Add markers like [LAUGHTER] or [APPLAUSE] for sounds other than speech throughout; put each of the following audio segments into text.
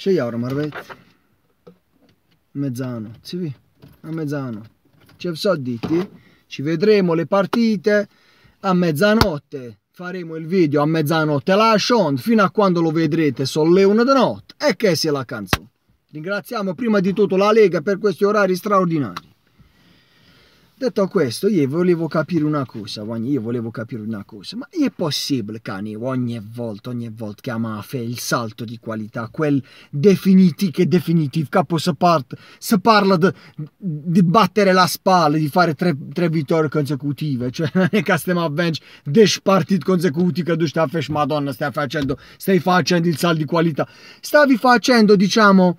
Ce iau marvet? Mezzano, vede? A mezzano. Ci so diti? Ci vedremo le partite a mezzanotte. Faremo il video a mezzanotte la fino a quando lo vedrete sono le 1 di notte e che sia la canzone. Ringraziamo prima di tutto la Lega per questi orari straordinari. Detto questo, io volevo capire una cosa, io volevo capire una cosa, ma è possibile, cani, ogni volta, ogni volta che a fa il salto di qualità, quel definitivo che definitivo, capo si, part, si parla di, battere la spalla, di fare tre, tre vittorie consecutive, cioè [LAUGHS] non è che stiamo a vincere 10 partite consecutive che tu stai facendo, madonna, stai facendo, stai facendo il salto di qualità, stavi facendo, diciamo,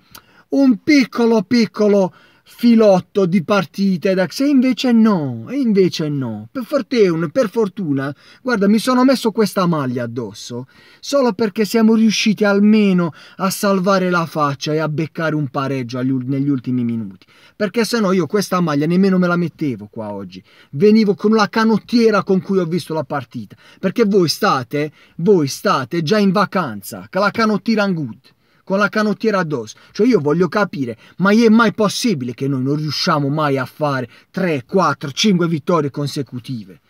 un piccolo, piccolo filotto di partite da e invece no, e invece no. Per fortuna, per fortuna, guarda, mi sono messo questa maglia addosso solo perché siamo riusciti almeno a salvare la faccia e a beccare un pareggio negli ultimi minuti. Perché se no io questa maglia nemmeno me la mettevo qua oggi. Venivo con la canottiera con cui ho visto la partita. Perché voi state, voi state già in vacanza, che la canottiera in good con la canottiera addosso. Cioè io voglio capire, ma è mai possibile che noi non riusciamo mai a fare 3, 4, 5 vittorie consecutive?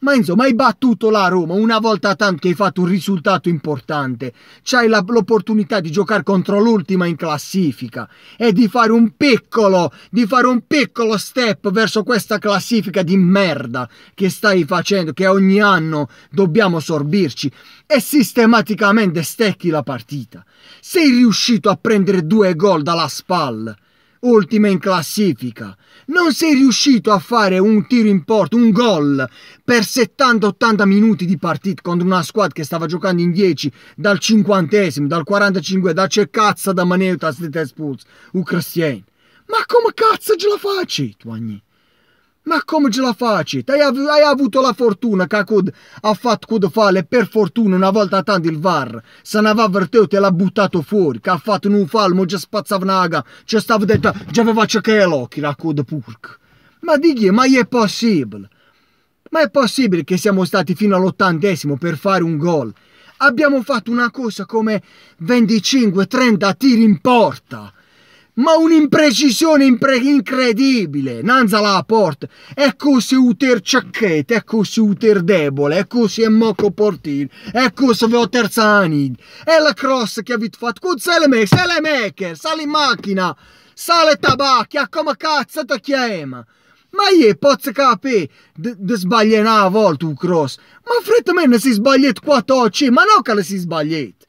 Ma insomma, hai battuto la Roma una volta tanto che hai fatto un risultato importante. C'hai l'opportunità di giocare contro l'ultima in classifica e di fare un piccolo, di fare un piccolo step verso questa classifica di merda che stai facendo, che ogni anno dobbiamo sorbirci e sistematicamente stecchi la partita. Sei riuscito a prendere due gol dalla spalla ultima in classifica. Non sei riuscito a fare un tiro in porto, un gol per 70-80 minuti di partita contro una squadra che stava giocando in 10 dal 50 dal 45 da c'è cazzo da manetta siete espulsi, un cristiano. Ma come cazzo ce la facci, Tuagni? Ma come ce la facci? Hai, av hai avuto la fortuna che Cud ha fatto Cud fare per fortuna una volta tanto il VAR. Se ne aveva avvertito e l'ha buttato fuori. Che ha fatto un falmo già spazzava naga ci stava detto già aveva che l'occhio la Cud purc ma digli ma è possibile? Ma è possibile che siamo stati fino all'ottantesimo per fare un gol? Abbiamo fatto una cosa come 25-30 tiri in porta ma un'imprecisione impre incredibile, nanza la porta, è così uter ciacchetta, è così uter debole, è così è moco portino, è così avevo terzani, è la cross che avete fatto, con se le me, se le maker, sale in macchina, sale tabacchia, come cazzo ti chiama? Ma io posso capire di sbagliare una volta un cross, ma frettamente si sbagliato 14, ma non che si sbagliato.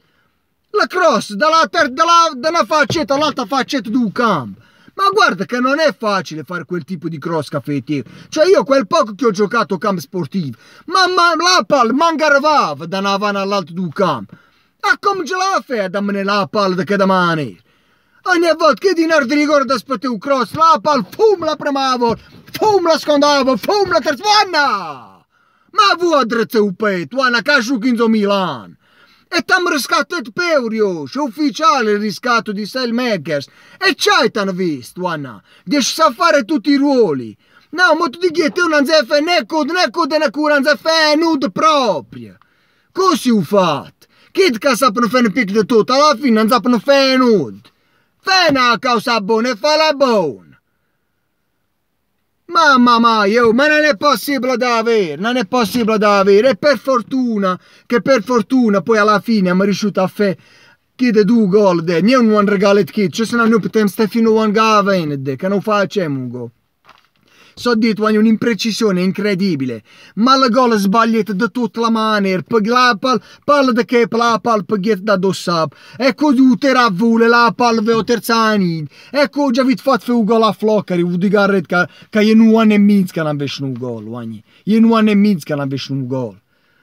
La cross dalla, dalla, dalla faccetta all'altra faccetta un campo. Ma guarda che non è facile fare quel tipo di cross caffettiero. Cioè io quel poco che ho giocato campo sportivo, ma, ma la palla mangarvava da una vanna all'altro del campo. Ma come ce la fai a dammi la palla da che da mani? Ogni volta che di di rigore da un cross, la palla, fum la prima volta, fum la seconda volta, fum la terza volta. Ma vuoi drezzare un petto, una 15 Milan. E t'hanno riscattato per euro, c'è ufficiale il riscatto di Sale Makers. E c'hai t'hanno visto, Anna. Riesci a fare tutti i ruoli. No, ma tu di che te non fai né cod né cod né cura, non sei fai nudo proprio. Così ho fatto. Chi che sapano fare un picco di tutto, alla fine non sapano fare nudo. Fai una causa buona e fa la buona. Mamma mia, oh, ma non è possibile da avere, non è possibile da avere. E per fortuna, che per fortuna poi alla fine abbiamo riuscito a fare chiede due gol, non un regalo di chi, se no noi potremmo stare fino a un gava, che non facciamo un gol so detto è un'imprecisione incredibile, ma la gola sbagliata da tutta la maniera, per la palla, palla che la palla paghietta da dossab, ecco tu te ravvule la palla veo terzani, ecco già avete fatto un gol a floccari, vuol dire che, non nemmeno che non avevo un gol, non nemmeno che non avevo un gol.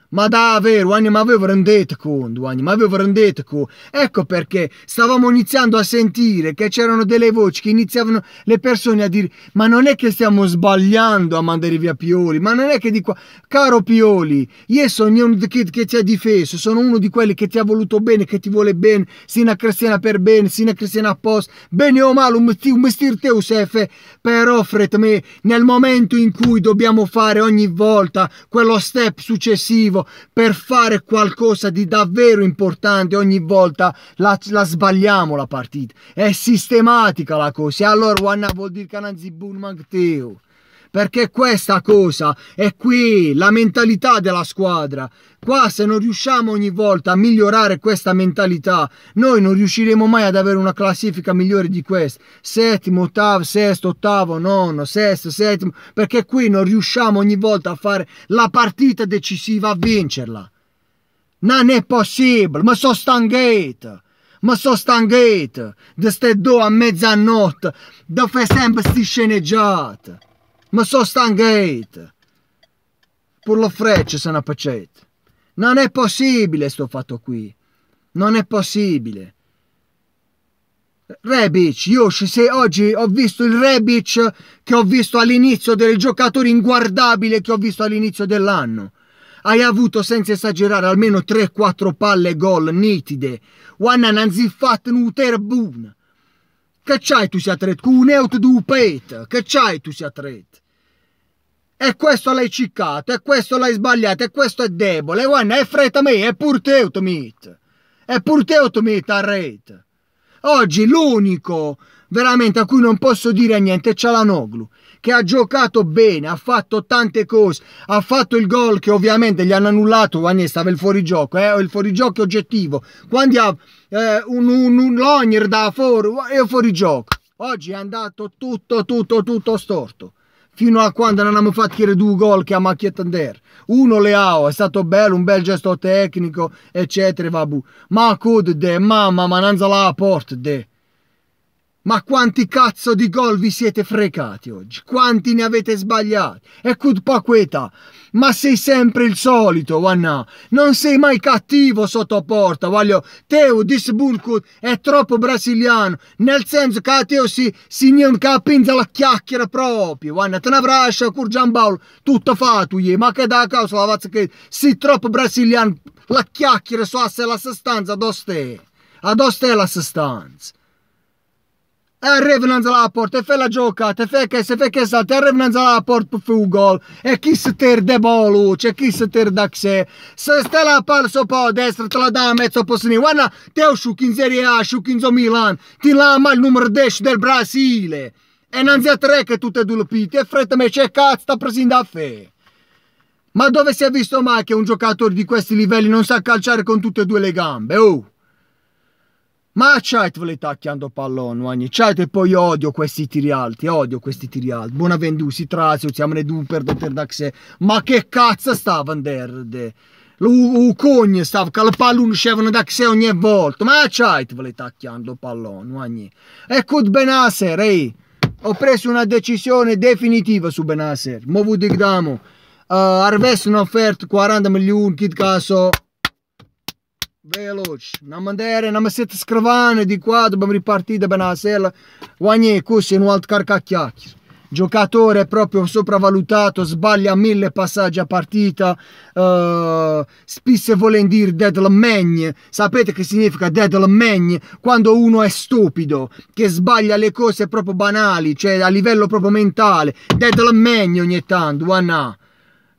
Ma davvero, Anni, ma avevo rendete conto, Anni, ma avevo rendete conto. Ecco perché stavamo iniziando a sentire che c'erano delle voci che iniziavano le persone a dire ma non è che stiamo sbagliando a mandare via Pioli, ma non è che di qua, caro Pioli, io sono uno che, che ti ha difeso, sono uno di quelli che ti ha voluto bene, che ti vuole bene, sino a cristiana per bene, sino a cristiana a posto, bene o male, un mestiere teu sefe, però fret me, nel momento in cui dobbiamo fare ogni volta quello step successivo, decisivo per fare qualcosa di davvero importante ogni volta la, la sbagliamo la partita. È sistematica la cosa. E allora vuol dire che non si buon Matteo perché questa cosa è qui, la mentalità della squadra. Qua se non riusciamo ogni volta a migliorare questa mentalità, noi non riusciremo mai ad avere una classifica migliore di questa. Settimo, ottavo, sesto, ottavo, nono, sesto, settimo, perché qui non riusciamo ogni volta a fare la partita decisiva, a vincerla. Non è possibile, ma sono stanchetta. Ma sono stanchetta di ste due a mezzanotte, dove fai sempre sti sceneggiate. Ma so stanchete. Per lo frecce se ne pacete. Non è possibile sto fatto qui. Non è possibile. Rebic, io se oggi ho visto il Rebic che ho visto all'inizio del giocatore inguardabile che ho visto all'inizio dell'anno. Hai avuto senza esagerare almeno 3-4 palle gol nitide. Wanna non si fatto Che c'hai tu sia tret? Con un euro di pet. Che c'hai tu sia tret? E questo l'hai ciccato, e questo l'hai sbagliato, e questo è debole. Guarda, è fretta me, è pur te to meet. È pur te to meet a rete. Oggi l'unico veramente a cui non posso dire niente è Cialanoglu che ha giocato bene, ha fatto tante cose, ha fatto il gol che ovviamente gli hanno annullato quando stava il fuorigioco, eh, il fuorigioco oggettivo, quando ha eh, un, un, un Logner da fuori, è fuorigioco. Oggi è andato tutto, tutto, tutto storto. Fino a quando non abbiamo fatto chiedere due gol che a macchia tender. Uno le ha, è stato bello, un bel gesto tecnico, eccetera, vabbè. Ma code de, mamma, ma non la porta de. Ma quanti cazzo di gol vi siete frecati oggi? Quanti ne avete sbagliati? E colpa queta. Ma sei sempre il solito, Wanna. Non sei mai cattivo sotto porta, voglio. Teo Disbulkut è troppo brasiliano, nel senso che a Teo si, si non capinza la chiacchiera proprio, Wanna. Te ne avrai con Giambaul, tutto fatto, ma che da causa la vazza che sei troppo brasiliano, la chiacchiera so se la sostanza adoste. Adoste la sostanza. Arrivano alla porta e fai la giocata, e fai che se fai che salta, arrivano alla porta per fare un gol. E chi si tira de bolo, c'è chi si tira da sé. Se stai la palla sopra a destra, te la dà a mezzo po' sinistra. Guarda, te ho in Serie A, in Milan, ti la ma il numero 10 del Brasile. E non si tre che tutte e due le piti, e fretta me c'è cazzo sta presendo a fe. Ma dove si è visto mai che un giocatore di questi livelli non sa calciare con tutte e due le gambe? Oh! Ma c'hai le tacchiando pallone, ogni c'hai poi odio questi tiri alti, odio questi tiri alti. Buona vendu, si trasi, siamo ne due per poter da Ma che cazzo stavano der? Lo cogne stava, che le pallone uscivano da sé ogni volta. Ma c'hai le tacchiando pallone, ogni. E con Benasser, ehi. Ho preso una decisione definitiva su Benasser. Mo vi diciamo, uh, avesse un'offerta 40 milioni, che caso non mandare, non mi siete scrivendo di qua, dobbiamo ripartire bene la sera, guagni così in un altro carcacchiacchiere. Giocatore proprio sopravvalutato, sbaglia mille passaggi a partita, uh, spesso vuole dire dead megne. Sapete che significa dead megne? Quando uno è stupido, che sbaglia le cose proprio banali, cioè a livello proprio mentale. Dead megne ogni tanto, guarda.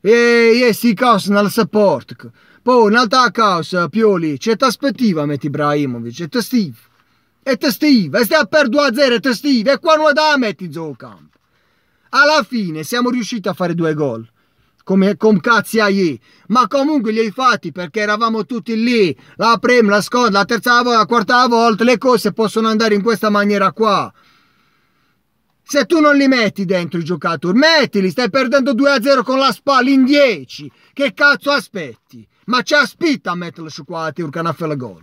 E, e si causa nel support. Poi un'altra causa, Pioli, c'è t'aspettiva metti Ibrahimovic, e te Steve. E te Steve, e stai a per 2-0 e te Steve, e qua non da metti in campo. Alla fine siamo riusciti a fare due gol, come, con cazzi a ma comunque li hai fatti perché eravamo tutti lì, la prima, la seconda, la terza volta, la quarta volta, le cose possono andare in questa maniera qua. Se tu non li metti dentro i giocatori, mettili, stai perdendo 2-0 con la spalla in 10. Che cazzo aspetti? Ma ci aspetta a metterlo su qua a Tiurcan a gol.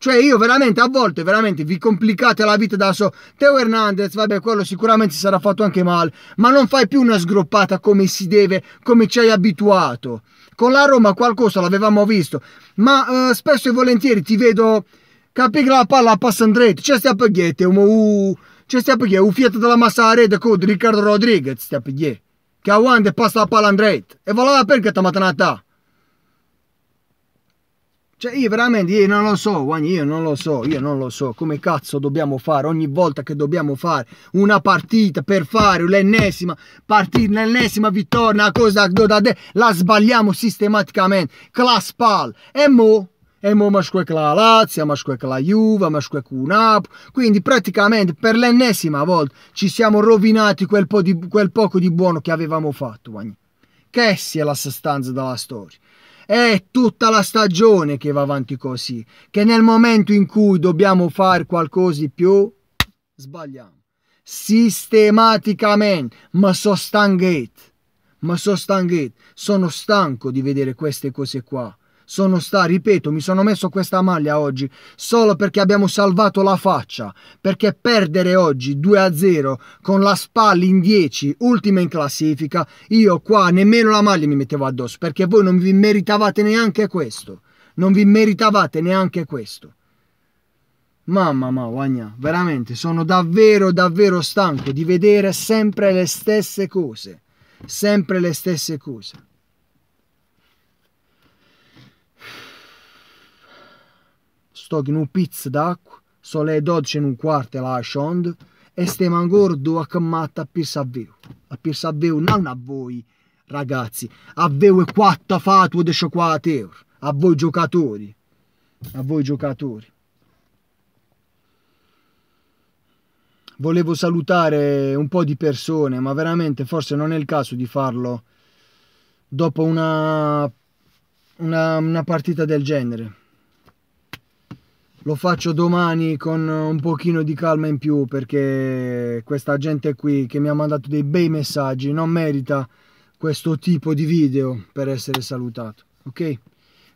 Cioè io veramente a volte veramente vi complicate la vita da solo. Teo Hernandez, vabbè, quello sicuramente si sarà fatto anche male, ma non fai più una sgroppata come si deve, come ci hai abituato. Con la Roma qualcosa l'avevamo visto, ma uh, spesso e volentieri ti vedo capi che la palla passa in dritto, c'è sta paghiette, un uh, c'è sta paghiette, un fiato della massa a rete con Riccardo Rodriguez, sta paghiette, che avanti passa la palla in dritto, e voleva perché ti mattanata. Cioè io veramente, io non lo so, guagni, io non lo so, io non lo so come cazzo dobbiamo fare ogni volta che dobbiamo fare una partita per fare l'ennesima partita, l'ennesima vittoria, una cosa da la sbagliamo sistematicamente, class pal, e mo e mo ma con la Lazio, ma con la Juve, ma con Napoli. Quindi praticamente per l'ennesima volta ci siamo rovinati quel, po di, quel poco di buono che avevamo fatto. Guagni. Che sia la sostanza della storia. È tutta la stagione che va avanti così, che nel momento in cui dobbiamo fare qualcosa di più, sbagliamo. Sistematicamente, ma sono stanchete, ma sono stanchete, sono stanco di vedere queste cose qua sono sta, ripeto, mi sono messo questa maglia oggi solo perché abbiamo salvato la faccia, perché perdere oggi 2-0 con la spalla in 10, ultima in classifica, io qua nemmeno la maglia mi mettevo addosso, perché voi non vi meritavate neanche questo, non vi meritavate neanche questo. Mamma mia, guagna, veramente sono davvero davvero stanco di vedere sempre le stesse cose, sempre le stesse cose. Sto in un pizzo d'acqua, sono le 12 in un quarto la sciond e stiamo ancora due cammatte a Pirsavio. A Pirsavio non a voi ragazzi, a voi quattro fatue di 50 euro, a voi giocatori, a voi giocatori. Volevo salutare un po' di persone, ma veramente forse non è il caso di farlo dopo una, una, una partita del genere lo faccio domani con un pochino di calma in più perché questa gente qui che mi ha mandato dei bei messaggi non merita questo tipo di video per essere salutato ok?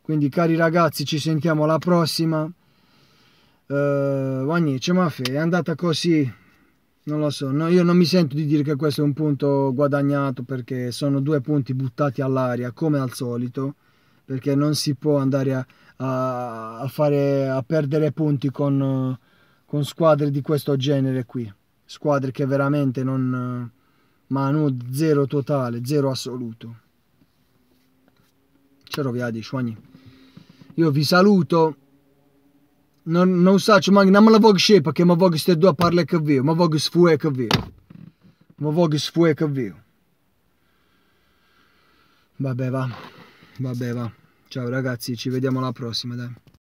Quindi cari ragazzi ci sentiamo alla prossima. Uh, Vagni, è andata così? Non lo so. No, io non mi sento di dire che questo è un punto guadagnato perché sono due punti buttati all'aria come al solito perché non si può andare a a, fare, a perdere punti con, con, squadre di questo genere qui. Squadre che veramente non... Ma no, zero totale, zero assoluto. Ce roviadi, sciogni. Io vi saluto. Non, non so, ma non me la voglio scegliere perché mi voglio queste due parole che vi, ma voglio sfuare che vi. Ma voglio sfuare che vi. Vabbè va, vabbè va. Ciao ragazzi, ci vediamo alla prossima, dai.